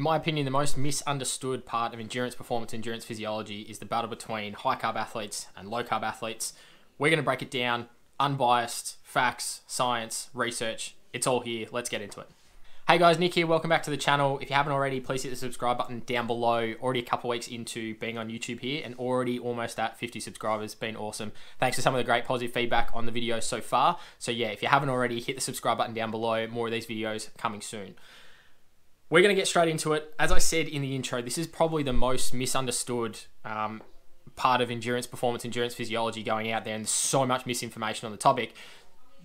In my opinion, the most misunderstood part of endurance performance, endurance physiology is the battle between high carb athletes and low carb athletes. We're going to break it down, unbiased, facts, science, research. It's all here. Let's get into it. Hey guys, Nick here. Welcome back to the channel. If you haven't already, please hit the subscribe button down below. Already a couple weeks into being on YouTube here and already almost at 50 subscribers. Been awesome. Thanks for some of the great positive feedback on the videos so far. So yeah, if you haven't already, hit the subscribe button down below. More of these videos coming soon. We're going to get straight into it. As I said in the intro, this is probably the most misunderstood um, part of endurance performance, endurance physiology going out there, and so much misinformation on the topic.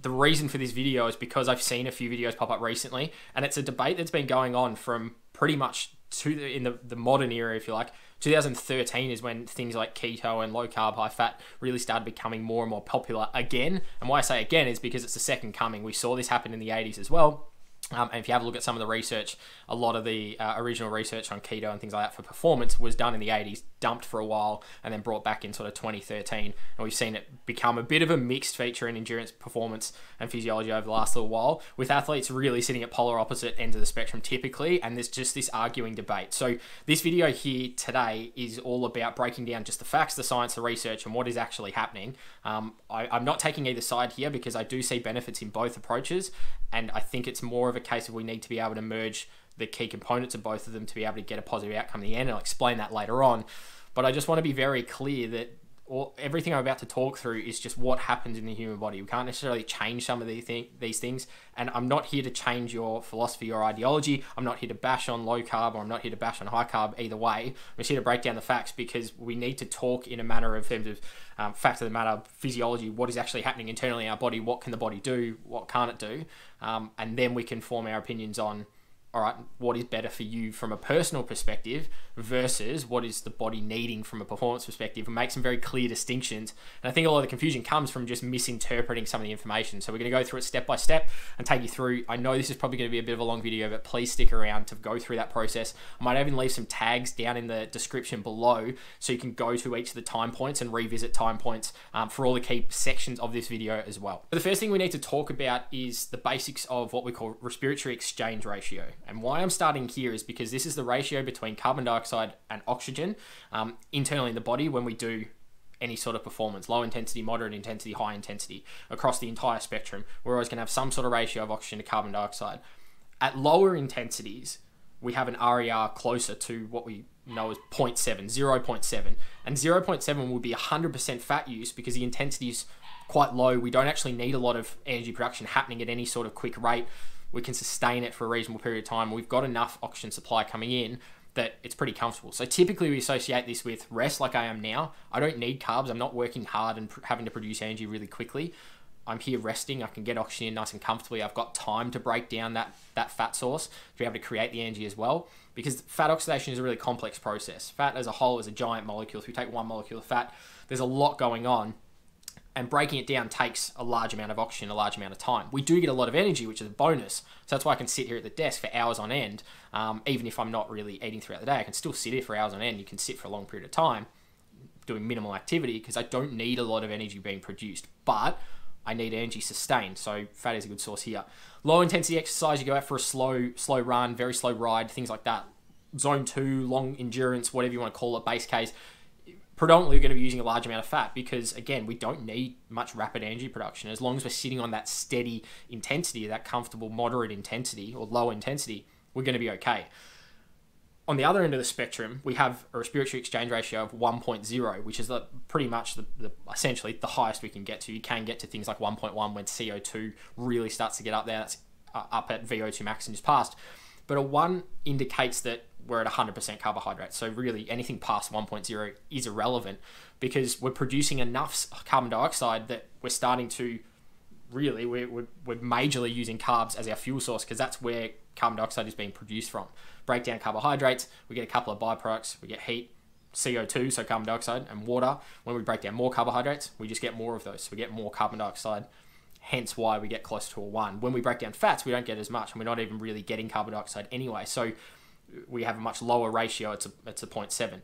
The reason for this video is because I've seen a few videos pop up recently, and it's a debate that's been going on from pretty much to the, in the, the modern era, if you like. 2013 is when things like keto and low carb, high fat really started becoming more and more popular again. And why I say again is because it's the second coming. We saw this happen in the 80s as well um, and if you have a look at some of the research, a lot of the uh, original research on keto and things like that for performance was done in the 80s, dumped for a while, and then brought back in sort of 2013. And we've seen it become a bit of a mixed feature in endurance performance and physiology over the last little while, with athletes really sitting at polar opposite ends of the spectrum typically, and there's just this arguing debate. So this video here today is all about breaking down just the facts, the science, the research, and what is actually happening. Um, I, I'm not taking either side here because I do see benefits in both approaches, and I think it's more of a case of we need to be able to merge the key components of both of them to be able to get a positive outcome in the end. I'll explain that later on. But I just want to be very clear that all, everything I'm about to talk through is just what happens in the human body. We can't necessarily change some of these, th- these things. And I'm not here to change your philosophy or ideology. I'm not here to bash on low carb or I'm not here to bash on high carb either way. I'm just here to break down the facts because we need to talk in a manner of terms of um, fact of the matter, physiology, what is actually happening internally in our body, what can the body do, what can't it do. Um, and then we can form our opinions on all right, what is better for you from a personal perspective versus what is the body needing from a performance perspective and make some very clear distinctions. And I think a lot of the confusion comes from just misinterpreting some of the information. So we're going to go through it step by step and take you through. I know this is probably going to be a bit of a long video, but please stick around to go through that process. I might even leave some tags down in the description below so you can go to each of the time points and revisit time points um, for all the key sections of this video as well. But the first thing we need to talk about is the basics of what we call respiratory exchange ratio. And why I'm starting here is because this is the ratio between carbon dioxide and oxygen um, internally in the body when we do any sort of performance low intensity, moderate intensity, high intensity across the entire spectrum. We're always going to have some sort of ratio of oxygen to carbon dioxide. At lower intensities, we have an RER closer to what we know as 0.7, 0.7. And 0.7 would be 100% fat use because the intensity is quite low. We don't actually need a lot of energy production happening at any sort of quick rate we can sustain it for a reasonable period of time. We've got enough oxygen supply coming in that it's pretty comfortable. So typically we associate this with rest like I am now. I don't need carbs. I'm not working hard and having to produce energy really quickly. I'm here resting. I can get oxygen in nice and comfortably. I've got time to break down that, that fat source to be able to create the energy as well. Because fat oxidation is a really complex process. Fat as a whole is a giant molecule. If we take one molecule of fat, there's a lot going on and breaking it down takes a large amount of oxygen, a large amount of time. We do get a lot of energy, which is a bonus. So that's why I can sit here at the desk for hours on end, um, even if I'm not really eating throughout the day. I can still sit here for hours on end. You can sit for a long period of time doing minimal activity because I don't need a lot of energy being produced, but I need energy sustained. So fat is a good source here. Low intensity exercise, you go out for a slow, slow run, very slow ride, things like that. Zone two, long endurance, whatever you want to call it, base case predominantly we're going to be using a large amount of fat because again we don't need much rapid energy production. As long as we're sitting on that steady intensity that comfortable moderate intensity or low intensity we're going to be okay. On the other end of the spectrum we have a respiratory exchange ratio of 1.0 which is the, pretty much the, the, essentially the highest we can get to. You can get to things like 1.1 when co2 really starts to get up there. That's uh, up at vo2 max and just past but a 1 indicates that we're at 100% carbohydrates. So really anything past 1.0 is irrelevant because we're producing enough carbon dioxide that we're starting to really, we're, we're, we're majorly using carbs as our fuel source because that's where carbon dioxide is being produced from. Break down carbohydrates, we get a couple of byproducts, we get heat, CO2, so carbon dioxide, and water. When we break down more carbohydrates, we just get more of those. So we get more carbon dioxide, hence why we get close to a 1. When we break down fats, we don't get as much, and we're not even really getting carbon dioxide anyway. So we have a much lower ratio. It's a it's a 0.7.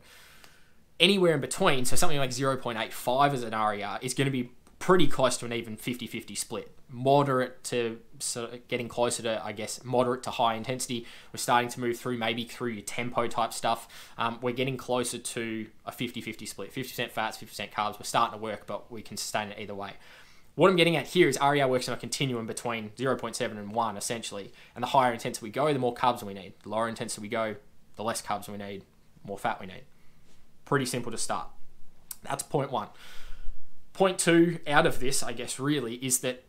Anywhere in between, so something like 0.85 as an RER is going to be pretty close to an even 50-50 split. Moderate to sort of getting closer to, I guess, moderate to high intensity. We're starting to move through maybe through your tempo type stuff. Um, we're getting closer to a 50-50 split. 50% fats, 50% carbs. We're starting to work, but we can sustain it either way. What I'm getting at here is RER works on a continuum between 0.7 and 1, essentially. And the higher intensity we go, the more carbs we need. The lower intensity we go, the less carbs we need, more fat we need. Pretty simple to start. That's point one. Point two out of this, I guess, really, is that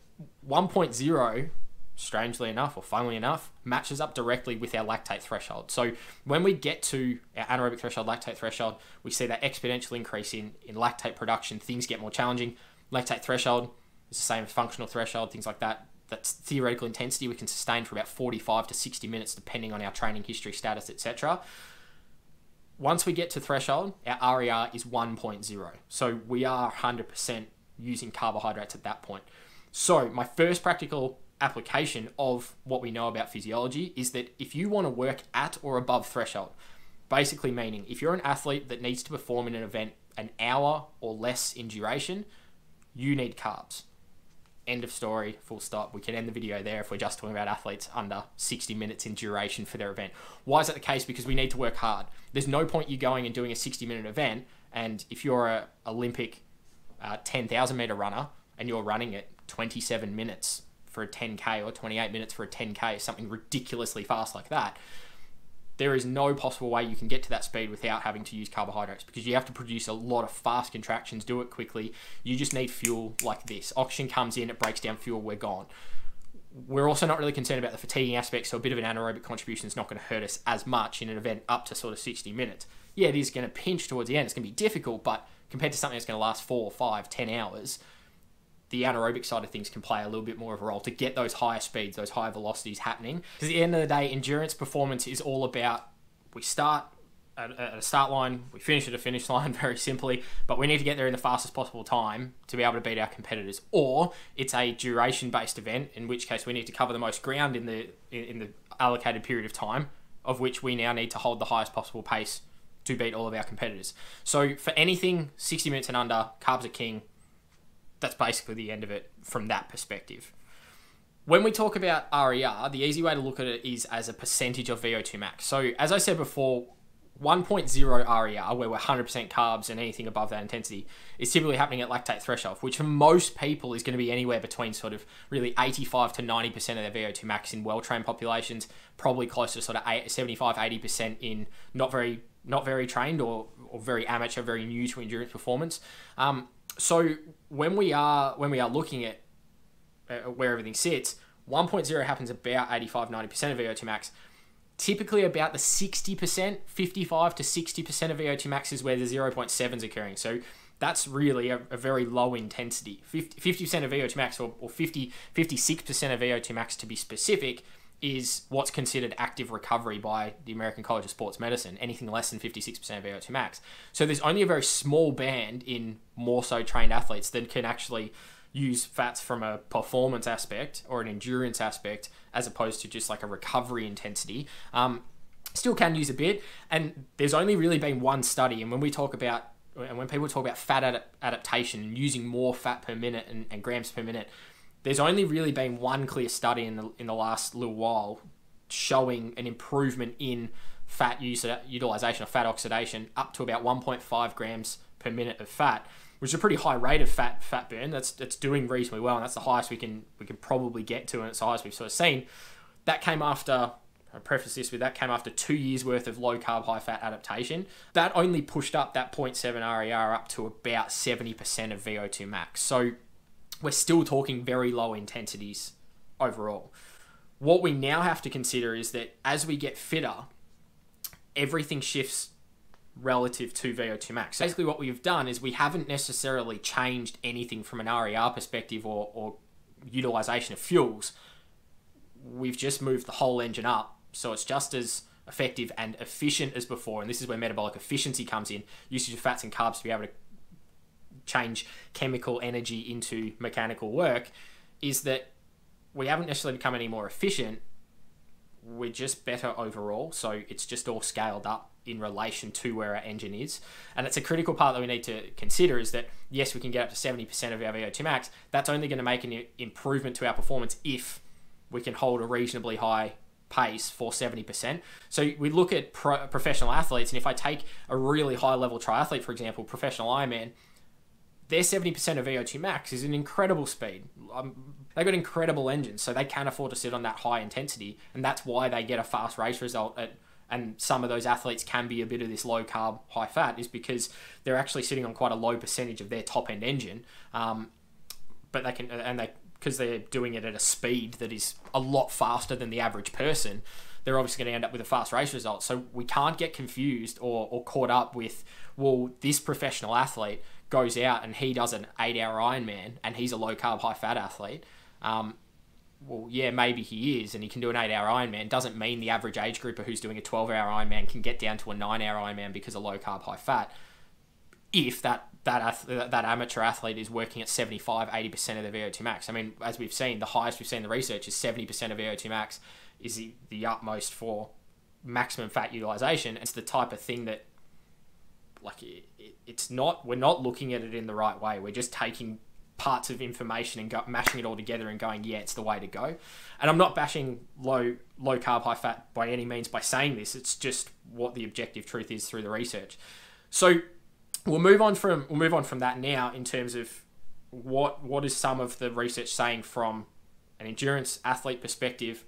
1.0, strangely enough, or funnily enough, matches up directly with our lactate threshold. So when we get to our anaerobic threshold, lactate threshold, we see that exponential increase in, in lactate production. Things get more challenging. Lactate threshold is the same functional threshold, things like that. That's theoretical intensity we can sustain for about 45 to 60 minutes, depending on our training history, status, etc once we get to threshold, our RER is 1.0. So we are 100% using carbohydrates at that point. So my first practical application of what we know about physiology is that if you want to work at or above threshold, basically meaning if you're an athlete that needs to perform in an event an hour or less in duration, you need carbs. End of story, full stop. We can end the video there if we're just talking about athletes under 60 minutes in duration for their event. Why is that the case? Because we need to work hard. There's no point you going and doing a 60 minute event, and if you're a Olympic uh, 10,000 meter runner and you're running it 27 minutes for a 10k or 28 minutes for a 10k, something ridiculously fast like that, there is no possible way you can get to that speed without having to use carbohydrates because you have to produce a lot of fast contractions, do it quickly. You just need fuel like this. Oxygen comes in, it breaks down fuel, we're gone. We're also not really concerned about the fatiguing aspect, so a bit of an anaerobic contribution is not going to hurt us as much in an event up to sort of 60 minutes. Yeah, it is going to pinch towards the end, it's going to be difficult, but compared to something that's going to last four, five, ten hours, the anaerobic side of things can play a little bit more of a role to get those higher speeds, those higher velocities happening. Because at the end of the day, endurance performance is all about we start at, a start line, we finish at a finish line very simply, but we need to get there in the fastest possible time to be able to beat our competitors. Or it's a duration based event, in which case we need to cover the most ground in the in the allocated period of time, of which we now need to hold the highest possible pace to beat all of our competitors. So for anything 60 minutes and under, carbs are king, that's basically the end of it from that perspective. When we talk about RER, the easy way to look at it is as a percentage of VO2 max. So, as I said before, 1.0 RER, where we're 100% carbs and anything above that intensity, is typically happening at lactate threshold, which for most people is going to be anywhere between sort of really 85 to 90% of their VO2 max in well trained populations, probably close to sort of 75, 80% in not very not very trained or, or very amateur, very new to endurance performance. Um, so when we are when we are looking at uh, where everything sits, 1.0 happens about 85 90% of VO2 max. Typically, about the 60%, 55 to 60% of VO2 max is where the 0.7 is occurring. So that's really a, a, very low intensity. 50, percent of VO2 max, or, or 50, 56% of VO2 max to be specific, is what's considered active recovery by the American College of Sports Medicine, anything less than 56% of VO2 max. So there's only a very small band in more so trained athletes that can actually use fats from a performance aspect or an endurance aspect as opposed to just like a recovery intensity. Um, still can use a bit, and there's only really been one study. And when we talk about and when people talk about fat adaptation and using more fat per minute and, and grams per minute, there's only really been one clear study in the in the last little while showing an improvement in fat use uh, utilization of fat oxidation up to about 1.5 grams per minute of fat, which is a pretty high rate of fat fat burn. That's that's doing reasonably well, and that's the highest we can we can probably get to, and it's the highest we've sort of seen. That came after. I preface this with that came after two years worth of low carb, high fat adaptation. That only pushed up that 0.7 RER up to about 70% of VO2 max. So we're still talking very low intensities overall. What we now have to consider is that as we get fitter, everything shifts relative to VO2 max. So basically, what we've done is we haven't necessarily changed anything from an RER perspective or, or utilization of fuels. We've just moved the whole engine up, so it's just as effective and efficient as before. And this is where metabolic efficiency comes in usage of fats and carbs to be able to change chemical energy into mechanical work is that we haven't necessarily become any more efficient. we're just better overall. So it's just all scaled up in relation to where our engine is. And it's a critical part that we need to consider is that, yes, we can get up to 70% of our VO2 max. That's only going to make an improvement to our performance if we can hold a reasonably high pace for 70%. So we look at pro- professional athletes, and if I take a really high level triathlete, for example, professional Ironman, their 70% of VO2 max is an incredible speed. Um, they've got incredible engines, so they can afford to sit on that high intensity, and that's why they get a fast race result at and some of those athletes can be a bit of this low carb, high fat, is because they're actually sitting on quite a low percentage of their top end engine. Um, but they can, and they, because they're doing it at a speed that is a lot faster than the average person, they're obviously going to end up with a fast race result. So we can't get confused or, or caught up with, well, this professional athlete goes out and he does an eight hour Ironman and he's a low carb, high fat athlete. Um, well, yeah, maybe he is, and he can do an eight-hour Ironman. Doesn't mean the average age grouper who's doing a twelve-hour Ironman can get down to a nine-hour Ironman because of low carb, high fat. If that that that amateur athlete is working at 75, 80 percent of their VO2 max. I mean, as we've seen, the highest we've seen in the research is seventy percent of VO2 max is the, the utmost for maximum fat utilization. It's the type of thing that, like, it, it, it's not. We're not looking at it in the right way. We're just taking parts of information and go, mashing it all together and going, yeah, it's the way to go. And I'm not bashing low low carb, high fat by any means by saying this. It's just what the objective truth is through the research. So we'll move on from we'll move on from that now in terms of what what is some of the research saying from an endurance athlete perspective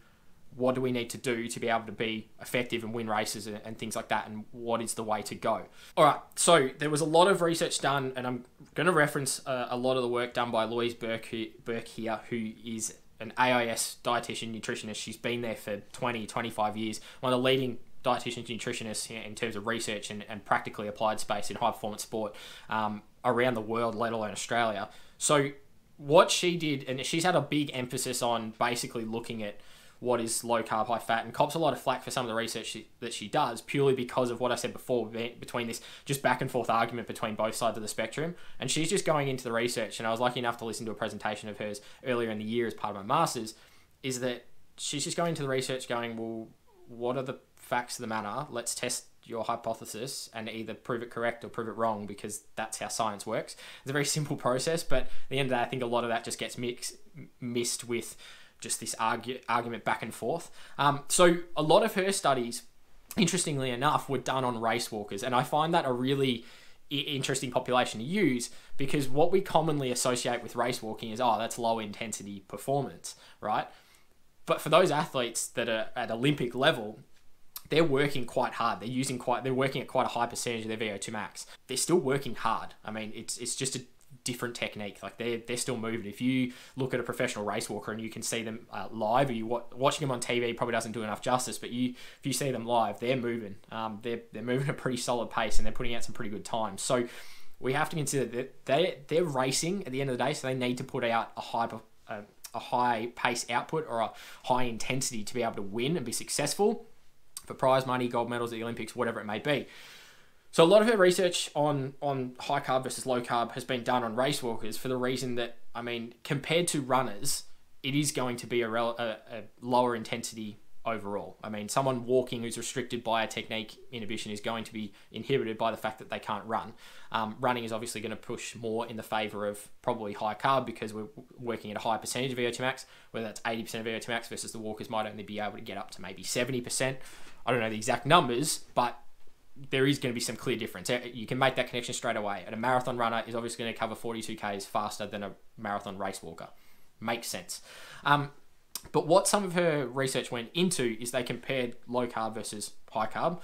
what do we need to do to be able to be effective and win races and, and, things like that and what is the way to go? All right so there was a lot of research done and i'm going to reference uh, a lot of the work done by louise burke, who, burke here who is an ais dietitian nutritionist. She's been there for 20 25 years one of the leading dietitians nutritionists in terms of research and, and practically applied space in high performance sport um, around the world let alone australia. So what she did and she's had a big emphasis on basically looking at what is low carb, high fat, and cops a lot of flack for some of the research she, that she does purely because of what I said before between this just back and forth argument between both sides of the spectrum. And she's just going into the research, and I was lucky enough to listen to a presentation of hers earlier in the year as part of my master's, is that she's just going into the research going, well, what are the facts of the matter? Let's test your hypothesis and either prove it correct or prove it wrong because that's how science works. It's a very simple process, but at the end of the day, I think a lot of that just gets mixed, missed with just this argue, argument back and forth. Um, so a lot of her studies, interestingly enough, were done on race walkers, and I find that a really interesting population to use because what we commonly associate with race walking is oh that's low intensity performance right? But for those athletes that are at olympic level they're working quite hard. They're using quite they're working at quite a high percentage of their VO2 max. They're still working hard. I mean it's it's just a different technique. Like they're they're still moving. If you look at a professional race walker and you can see them uh, live, or you watching them on TV probably doesn't do enough justice. But you if you see them live, they're moving. Um, they're they're moving at a pretty solid pace and they're putting out some pretty good times. So we have to consider that they they're racing at the end of the day, so they need to put out a high a, a high pace output or a high intensity to be able to win and be successful for prize money, gold medals at the Olympics, whatever it may be. So a lot of her research on on high carb versus low carb has been done on race walkers for the reason that I mean, compared to runners, it is going to be a, rel- a, a lower intensity overall. I mean, someone walking who's restricted by a technique inhibition is going to be inhibited by the fact that they can't run. Um, running is obviously going to push more in the favor of probably high carb because we're working at a high percentage of VO2 max, whether that's 80% of VO2 max versus the walkers might only be able to get up to maybe 70%. I don't know the exact numbers, but there is going to be some clear difference. You can make that connection straight away. And a marathon runner is obviously going to cover 42 Ks faster than a marathon race walker. Makes sense. Um, but what some of her research went into is they compared low carb versus high carb,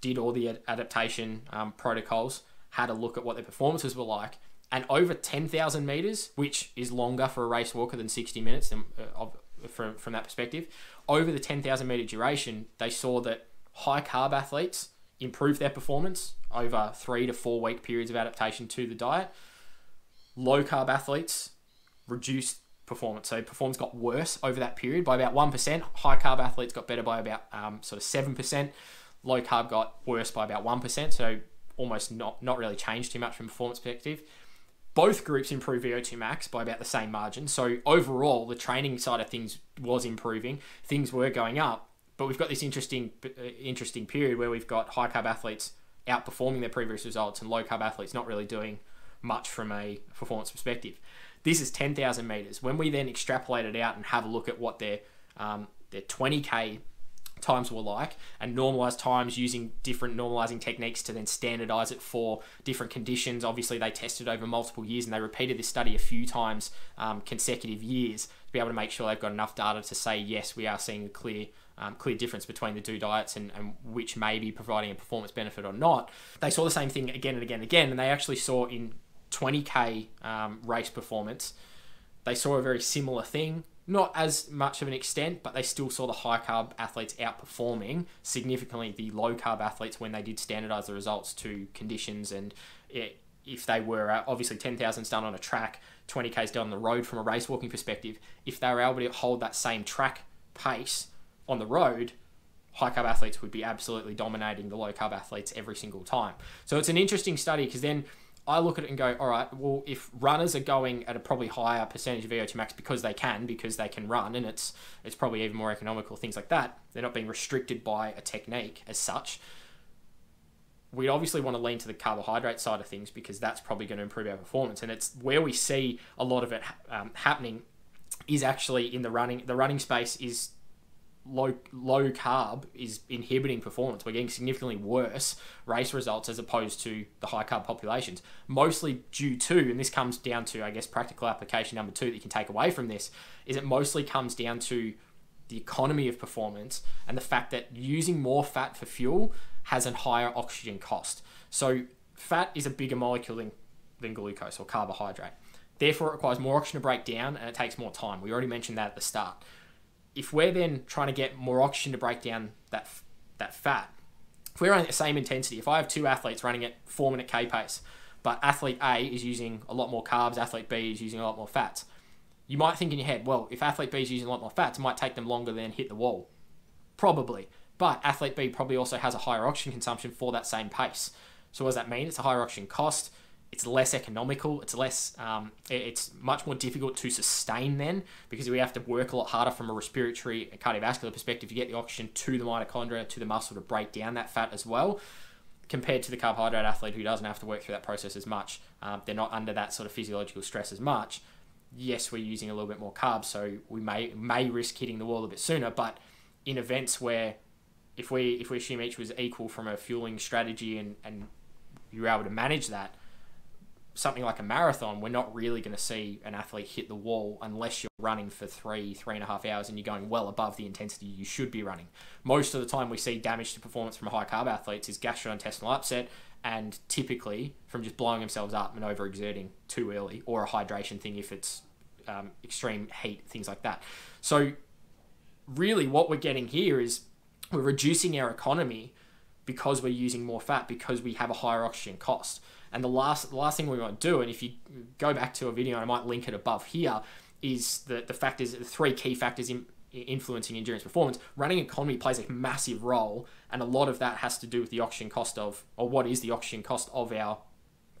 did all the adaptation um, protocols, had a look at what their performances were like, and over 10,000 meters, which is longer for a race walker than 60 minutes than, uh, of, from, from that perspective, over the 10,000 meter duration, they saw that high carb athletes improve their performance over three to four week periods of adaptation to the diet. Low carb athletes reduced performance. So performance got worse over that period by about 1%. High carb athletes got better by about um, sort of 7%. Low carb got worse by about 1%. So almost not, not really changed too much from performance perspective. Both groups improved VO2 max by about the same margin. So overall, the training side of things was improving. Things were going up but we've got this interesting uh, interesting period where we've got high carb athletes outperforming their previous results and low carb athletes not really doing much from a performance perspective. This is 10,000 meters. When we then extrapolate it out and have a look at what their um, their 20k times were like and normalize times using different normalizing techniques to then standardize it for different conditions. Obviously, they tested over multiple years and they repeated this study a few times um, consecutive years to be able to make sure they've got enough data to say, yes, we are seeing a clear. Um, clear difference between the two diets and, and which may be providing a performance benefit or not. They saw the same thing again and again and again, and they actually saw in 20k um, race performance, they saw a very similar thing not as much of an extent, but they still saw the high carb athletes outperforming significantly the low carb athletes when they did standardize the results to conditions. And it, if they were uh, obviously 10,000's done on a track, 20k's down the road from a race walking perspective, if they were able to hold that same track pace on the road, high carb athletes would be absolutely dominating the low carb athletes every single time. So it's an interesting study because then I look at it and go, all right, well, if runners are going at a probably higher percentage of VO2 max because they can, because they can run, and it's it's probably even more economical, things like that. They're not being restricted by a technique as such. We'd obviously want to lean to the carbohydrate side of things because that's probably going to improve our performance, and it's where we see a lot of it um, happening. Is actually in the running. The running space is low low carb is inhibiting performance. We're getting significantly worse race results as opposed to the high carb populations. Mostly due to, and this comes down to, I guess, practical application number two that you can take away from this, is it mostly comes down to the economy of performance and the fact that using more fat for fuel has a higher oxygen cost. So fat is a bigger molecule than, than glucose or carbohydrate. Therefore, it requires more oxygen to break down and it takes more time. We already mentioned that at the start if we're then trying to get more oxygen to break down that that fat, if we're running at the same intensity, if I have two athletes running at four minute K pace, but athlete A is using a lot more carbs, athlete B is using a lot more fats, you might think in your head, well, if athlete B is using a lot more fats, it might take them longer than hit the wall. Probably. But athlete B probably also has a higher oxygen consumption for that same pace. So what does that mean? It's a higher oxygen cost it's less economical. It's less. Um, it's much more difficult to sustain then because we have to work a lot harder from a respiratory and cardiovascular perspective to get the oxygen to the mitochondria to the muscle to break down that fat as well. Compared to the carbohydrate athlete who doesn't have to work through that process as much, um, they're not under that sort of physiological stress as much. Yes, we're using a little bit more carbs, so we may may risk hitting the wall a bit sooner. But in events where if we if we assume each was equal from a fueling strategy and and you're able to manage that, something like a marathon, we're not really going to see an athlete hit the wall unless you're running for three, three and a half hours and you're going well above the intensity you should be running. Most of the time, we see damage to performance from high carb athletes is gastrointestinal upset and typically from just blowing themselves up and overexerting too early or a hydration thing if it's um, extreme heat, things like that. So, really, what we're getting here is we're reducing our economy because we're using more fat because we have a higher oxygen cost. And the last the last thing we want to do, and if you go back to a video, I might link it above here, is the the factors, the three key factors in influencing endurance performance. Running economy plays a massive role, and a lot of that has to do with the oxygen cost of, or what is the oxygen cost of our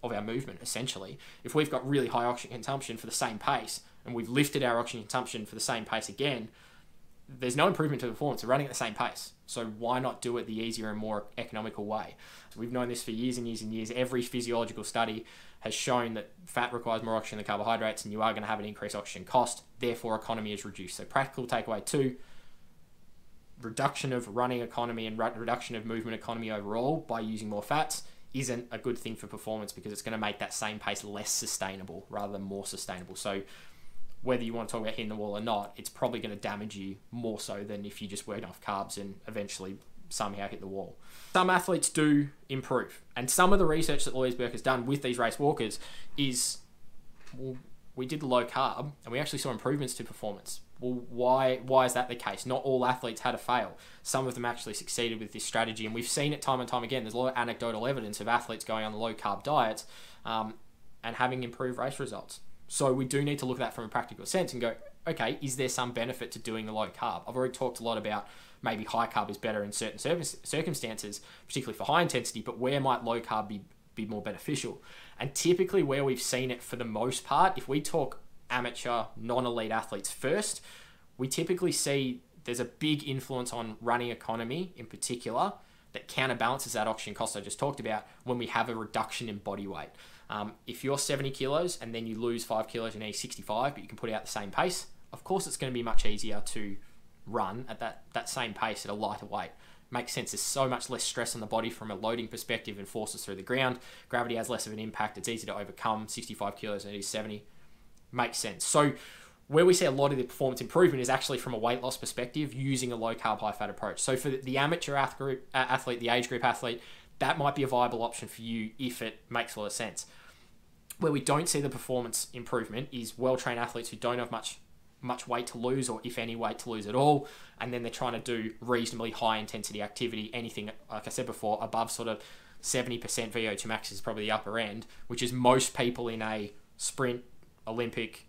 of our movement essentially. If we've got really high oxygen consumption for the same pace, and we've lifted our oxygen consumption for the same pace again, there's no improvement to performance. We're running at the same pace. So why not do it the easier and more economical way? So we've known this for years and years and years. Every physiological study has shown that fat requires more oxygen than carbohydrates, and you are going to have an increased oxygen cost. Therefore, economy is reduced. So practical takeaway two: reduction of running economy and reduction of movement economy overall by using more fats isn't a good thing for performance because it's going to make that same pace less sustainable rather than more sustainable. So whether you want to talk about hitting the wall or not, it's probably going to damage you more so than if you just work off carbs and eventually somehow hit the wall. Some athletes do improve, and some of the research that Louise Burke has done with these race walkers is well, we did the low carb and we actually saw improvements to performance. Well, why why is that the case? Not all athletes had a fail. Some of them actually succeeded with this strategy, and we've seen it time and time again. There's a lot of anecdotal evidence of athletes going on low carb diets um, and having improved race results. So we do need to look at that from a practical sense and go, okay, is there some benefit to doing the low carb? I've already talked a lot about maybe high carb is better in certain circumstances, particularly for high intensity, but where might low carb be, be more beneficial? And typically, where we've seen it for the most part, if we talk amateur, non elite athletes first, we typically see there's a big influence on running economy in particular that counterbalances that oxygen cost I just talked about when we have a reduction in body weight. Um, if you're 70 kilos and then you lose five kilos and you're 65, but you can put out the same pace, of course it's going to be much easier to run at that, that same pace at a lighter weight. Makes sense. There's so much less stress on the body from a loading perspective and forces through the ground. Gravity has less of an impact. It's easy to overcome 65 kilos and it is 70. Makes sense. So where we see a lot of the performance improvement is actually from a weight loss perspective using a low carb, high fat approach. So for the amateur athlete, the age group athlete, that might be a viable option for you if it makes a lot of sense. Where we don't see the performance improvement is well trained athletes who don't have much much weight to lose or if any weight to lose at all and then they're trying to do reasonably high intensity activity anything like i said before above sort of 70% vo2 max is probably the upper end which is most people in a sprint olympic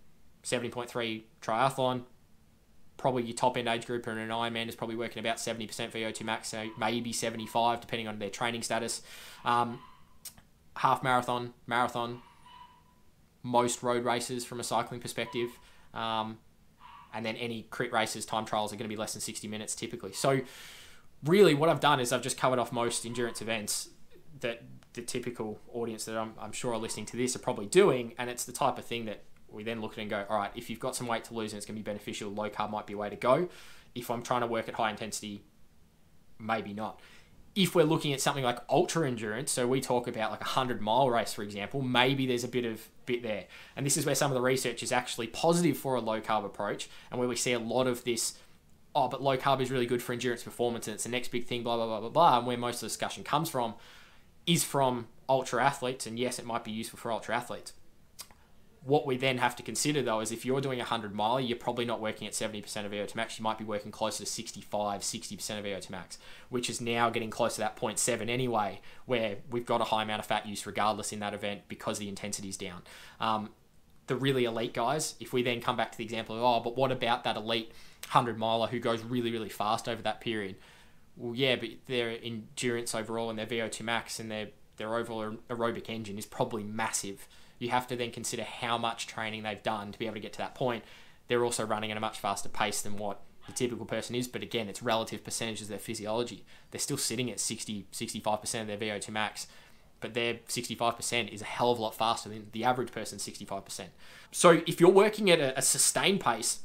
70.3 triathlon. Probably your top end age group in an Ironman is probably working about 70% VO2 max, so maybe 75 depending on their training status. Um, half marathon, marathon, most road races from a cycling perspective. Um, and then any crit races, time trials are going to be less than 60 minutes typically. So, really, what I've done is I've just covered off most endurance events that the typical audience that I'm, I'm sure are listening to this are probably doing, and it's the type of thing that we then look at and go, all right, if you've got some weight to lose and it's going to be beneficial, low carb might be a way to go. If I'm trying to work at high intensity, maybe not. If we're looking at something like ultra endurance, so we talk about like a hundred mile race, for example, maybe there's a bit of bit there. And this is where some of the research is actually positive for a low carb approach, and where we see a lot of this. Oh, but low carb is really good for endurance performance, and it's the next big thing. Blah blah blah blah blah. And where most of the discussion comes from is from ultra athletes, and yes, it might be useful for ultra athletes what we then have to consider though is if you're doing a 100 mile, you're probably not working at 70% of VO2 max. You might be working closer to 65, 60% of VO2 max, which is now getting close to that 0.7 anyway, where we've got a high amount of fat use regardless in that event because the intensity is down. Um, the really elite guys, if we then come back to the example of, oh, but what about that elite 100 miler who goes really, really fast over that period? Well, yeah, but their endurance overall and their VO2 max and their, their overall aerobic engine is probably massive you have to then consider how much training they've done to be able to get to that point. They're also running at a much faster pace than what the typical person is, but again, it's relative percentages of their physiology. They're still sitting at 60, 65% of their VO2 max, but their 65% is a hell of a lot faster than the average person's 65%. So if you're working at a, a sustained pace,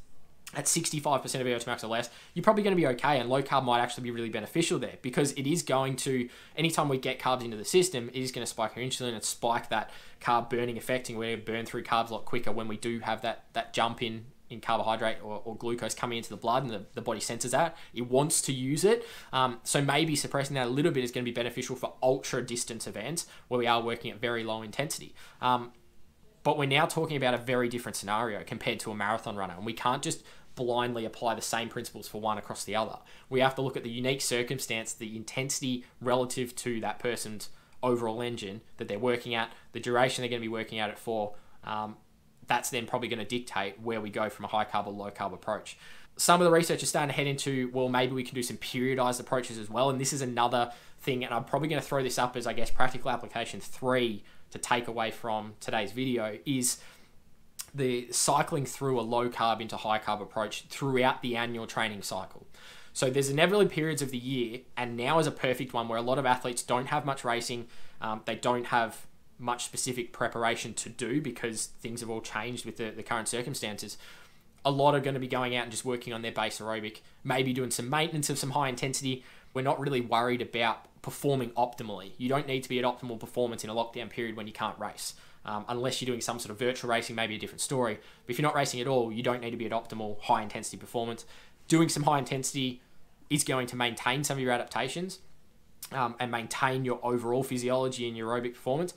at 65% of VO2 max or less, you're probably going to be okay. And low carb might actually be really beneficial there because it is going to, anytime we get carbs into the system, it is going to spike our insulin and spike that carb burning effect. And we're going to burn through carbs a lot quicker when we do have that, that jump in in carbohydrate or, or glucose coming into the blood and the, the body senses that. It wants to use it. Um, so maybe suppressing that a little bit is going to be beneficial for ultra distance events where we are working at very low intensity. Um, but we're now talking about a very different scenario compared to a marathon runner. And we can't just blindly apply the same principles for one across the other. We have to look at the unique circumstance, the intensity relative to that person's overall engine that they're working at, the duration they're going to be working at it for. Um, that's then probably going to dictate where we go from a high carb or low carb approach. Some of the research is starting to head into, well, maybe we can do some periodized approaches as well. And this is another thing, and I'm probably going to throw this up as, I guess, practical application three to take away from today's video is the cycling through a low carb into high carb approach throughout the annual training cycle. So there's inevitably periods of the year, and now is a perfect one where a lot of athletes don't have much racing, um, they don't have much specific preparation to do because things have all changed with the, the current circumstances. A lot are going to be going out and just working on their base aerobic, maybe doing some maintenance of some high intensity. We're not really worried about performing optimally. You don't need to be at optimal performance in a lockdown period when you can't race. Um, unless you're doing some sort of virtual racing, maybe a different story. But if you're not racing at all, you don't need to be at optimal high intensity performance. Doing some high intensity is going to maintain some of your adaptations um, and maintain your overall physiology and aerobic performance.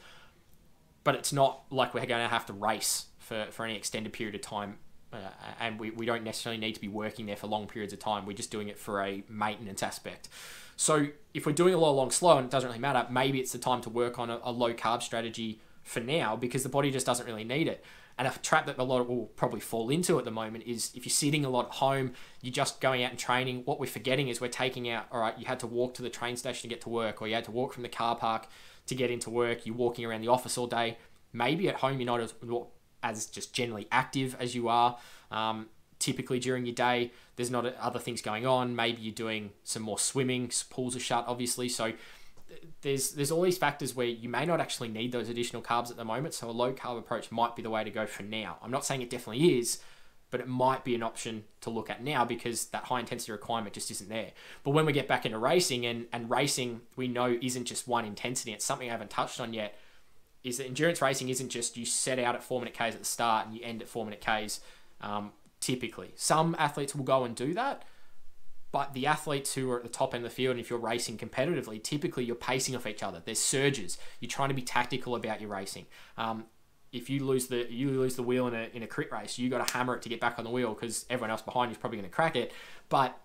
But it's not like we're going to have to race for, for any extended period of time. Uh, and we, we don't necessarily need to be working there for long periods of time. We're just doing it for a maintenance aspect. So if we're doing a lot of long slow and it doesn't really matter, maybe it's the time to work on a, a low carb strategy for now because the body just doesn't really need it. And a trap that a lot will probably fall into at the moment is if you're sitting a lot at home, you're just going out and training. What we're forgetting is we're taking out, all right, you had to walk to the train station to get to work, or you had to walk from the car park to get into work. You're walking around the office all day. Maybe at home you're not as, as just generally active as you are. Um, typically during your day. There's not other things going on. Maybe you're doing some more swimming. Pools are shut, obviously. So there's there's all these factors where you may not actually need those additional carbs at the moment. So a low carb approach might be the way to go for now. I'm not saying it definitely is, but it might be an option to look at now because that high intensity requirement just isn't there. But when we get back into racing and and racing, we know isn't just one intensity. It's something I haven't touched on yet. Is that endurance racing isn't just you set out at four minute Ks at the start and you end at four minute Ks. Um, typically, some athletes will go and do that but the athletes who are at the top end of the field, and if you're racing competitively, typically you're pacing off each other. There's surges. You're trying to be tactical about your racing. Um, if you lose the you lose the wheel in a, in a crit race, you got to hammer it to get back on the wheel because everyone else behind you is probably going to crack it. But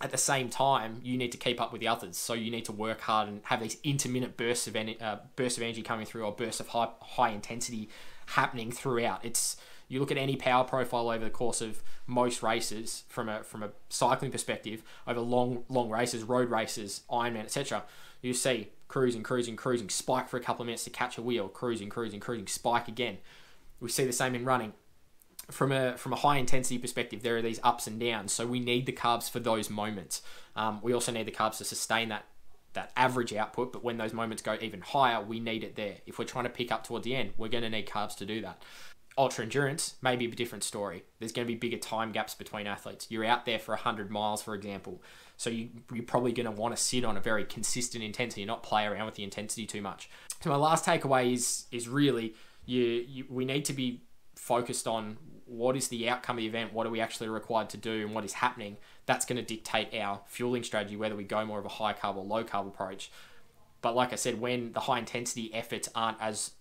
at the same time, you need to keep up with the others. So you need to work hard and have these intermittent bursts of en- uh, bursts of energy coming through or bursts of high high intensity happening throughout. It's you look at any power profile over the course of most races from a from a cycling perspective over long long races, road races, Ironman, etc. You see cruising, cruising, cruising, spike for a couple of minutes to catch a wheel, cruising, cruising, cruising, spike again. We see the same in running. From a from a high intensity perspective, there are these ups and downs. So we need the carbs for those moments. Um, we also need the carbs to sustain that that average output. But when those moments go even higher, we need it there. If we're trying to pick up toward the end, we're going to need carbs to do that ultra endurance may be a different story. There's going to be bigger time gaps between athletes. You're out there for 100 miles, for example. So you, you're probably going to want to sit on a very consistent intensity not play around with the intensity too much. So my last takeaway is is really you, you we need to be focused on what is the outcome of the event, what are we actually required to do, and what is happening. That's going to dictate our fueling strategy, whether we go more of a high carb or low carb approach. But like I said, when the high intensity efforts aren't as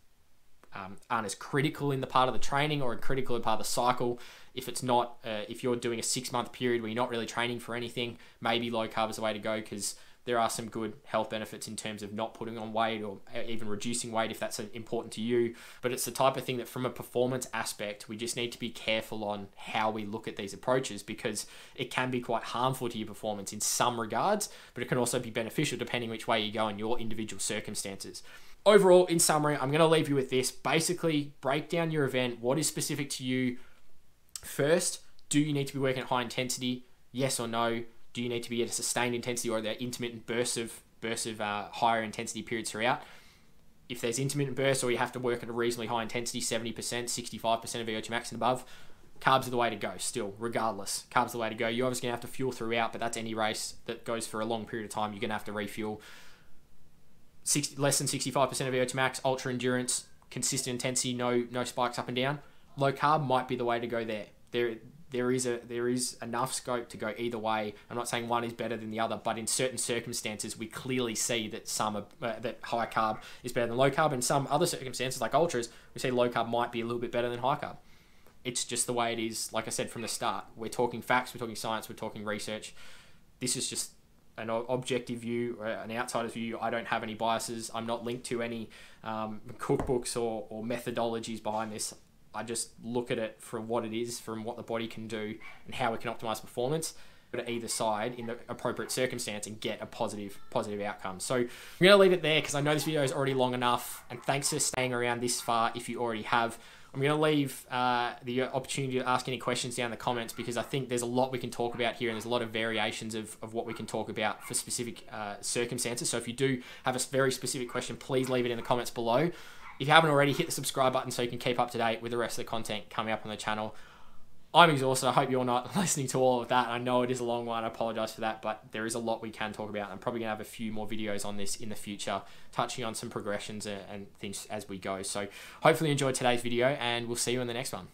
um, aren't as critical in the part of the training or a critical in part of the cycle. If it's not, uh, if you're doing a six month period where you're not really training for anything, maybe low carb is the way to go because there are some good health benefits in terms of not putting on weight or uh, even reducing weight if that's uh, important to you. But it's the type of thing that, from a performance aspect, we just need to be careful on how we look at these approaches because it can be quite harmful to your performance in some regards, but it can also be beneficial depending which way you go in your individual circumstances overall, in summary, I'm going to leave you with this. Basically, break down your event. What is specific to you first? Do you need to be working at high intensity? Yes or no? Do you need to be at a sustained intensity or are there intermittent bursts of bursts of uh, higher intensity periods throughout? If there's intermittent bursts or you have to work at a reasonably high intensity, 70%, 65% of VO2 max and above, carbs are the way to go still, regardless. Carbs are the way to go. You're obviously going to have to fuel throughout, but that's any race that goes for a long period of time. You're going to have to refuel. 60, less than 65% of VO2 max, ultra endurance, consistent intensity, no no spikes up and down. Low carb might be the way to go there. There there is a there is enough scope to go either way. I'm not saying one is better than the other, but in certain circumstances, we clearly see that some are, uh, that high carb is better than low carb. In some other circumstances, like ultras, we see low carb might be a little bit better than high carb. It's just the way it is. Like I said from the start, we're talking facts, we're talking science, we're talking research. This is just an objective view, uh, an outsider's view. I don't have any biases. I'm not linked to any um, cookbooks or, or methodologies behind this. I just look at it from what it is, from what the body can do, and how we can optimize performance at either side in the appropriate circumstance and get a positive positive outcome. So I'm going to leave it there because I know this video is already long enough. And thanks for staying around this far if you already have. I'm going to leave uh, the opportunity to ask any questions down in the comments because I think there's a lot we can talk about here and there's a lot of variations of, of what we can talk about for specific uh, circumstances. So if you do have a very specific question, please leave it in the comments below. If you haven't already, hit the subscribe button so you can keep up to date with the rest of the content coming up on the channel. I'm exhausted. I hope you're not listening to all of that. I know it is a long one. I apologize for that, but there is a lot we can talk about. I'm probably going to have a few more videos on this in the future, touching on some progressions and, things as we go. So hopefully you enjoyed today's video, and we'll see you in the next one.